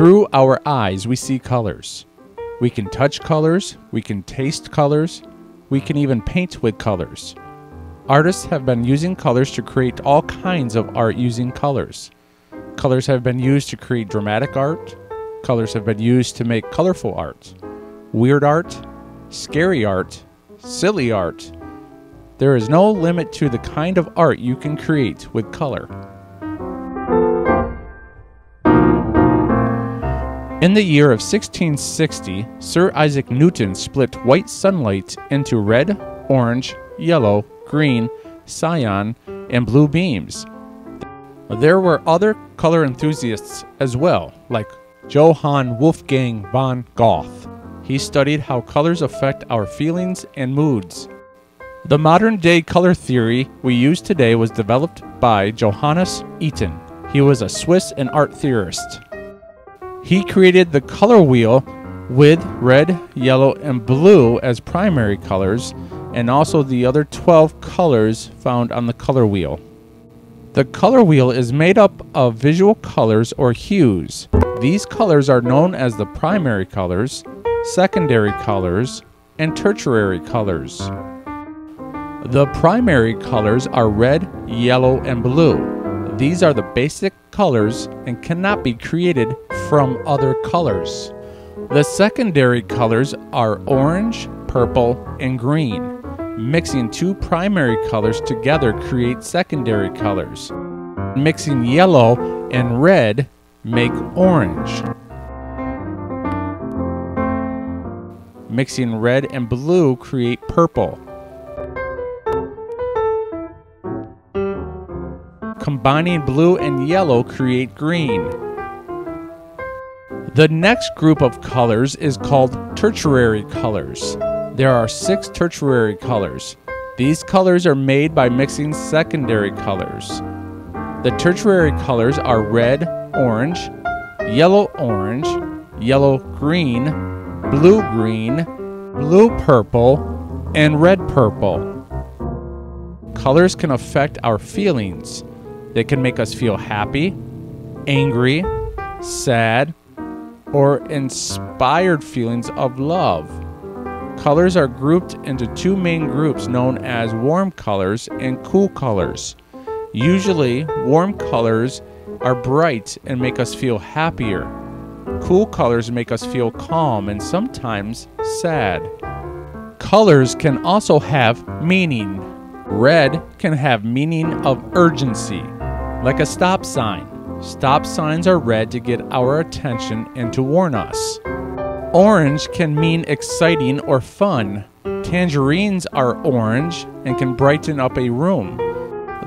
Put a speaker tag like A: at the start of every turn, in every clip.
A: Through our eyes, we see colors. We can touch colors, we can taste colors, we can even paint with colors. Artists have been using colors to create all kinds of art using colors. Colors have been used to create dramatic art. Colors have been used to make colorful art, weird art, scary art, silly art. There is no limit to the kind of art you can create with color. In the year of 1660, Sir Isaac Newton split white sunlight into red, orange, yellow, green, cyan, and blue beams. There were other color enthusiasts as well, like Johann Wolfgang von Goethe. He studied how colors affect our feelings and moods. The modern day color theory we use today was developed by Johannes Itten. He was a Swiss and art theorist. He created the color wheel with red, yellow, and blue as primary colors, and also the other 12 colors found on the color wheel. The color wheel is made up of visual colors or hues. These colors are known as the primary colors, secondary colors, and tertiary colors. The primary colors are red, yellow, and blue. These are the basic colors and cannot be created from other colors. The secondary colors are orange, purple, and green. Mixing two primary colors together creates secondary colors. Mixing yellow and red make orange. Mixing red and blue create purple. Combining blue and yellow create green. The next group of colors is called tertiary colors. There are six tertiary colors. These colors are made by mixing secondary colors. The tertiary colors are red, orange, yellow orange, yellow green, blue green, blue purple, and red purple. Colors can affect our feelings. They can make us feel happy, angry, sad, or inspired feelings of love. Colors are grouped into two main groups known as warm colors and cool colors. Usually, warm colors are bright and make us feel happier. Cool colors make us feel calm and sometimes sad. Colors can also have meaning. Red can have meaning of urgency like a stop sign. Stop signs are red to get our attention and to warn us. Orange can mean exciting or fun. Tangerines are orange and can brighten up a room.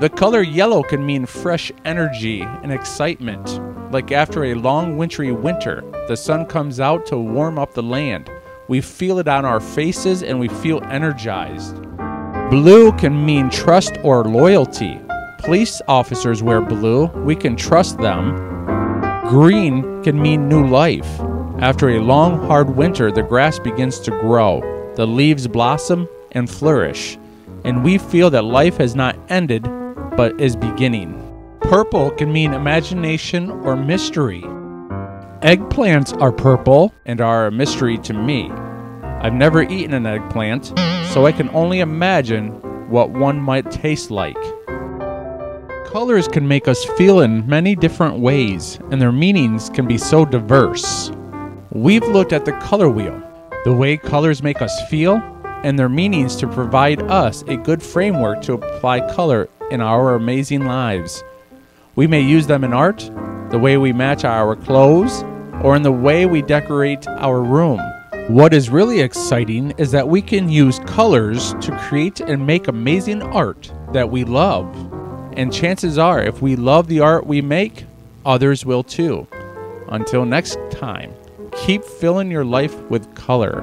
A: The color yellow can mean fresh energy and excitement. Like after a long wintry winter, the sun comes out to warm up the land. We feel it on our faces and we feel energized. Blue can mean trust or loyalty police officers wear blue, we can trust them. Green can mean new life. After a long, hard winter, the grass begins to grow, the leaves blossom and flourish, and we feel that life has not ended but is beginning. Purple can mean imagination or mystery. Eggplants are purple and are a mystery to me. I've never eaten an eggplant, so I can only imagine what one might taste like. Colors can make us feel in many different ways, and their meanings can be so diverse. We've looked at the color wheel, the way colors make us feel, and their meanings to provide us a good framework to apply color in our amazing lives. We may use them in art, the way we match our clothes, or in the way we decorate our room. What is really exciting is that we can use colors to create and make amazing art that we love. And chances are, if we love the art we make, others will too. Until next time, keep filling your life with color.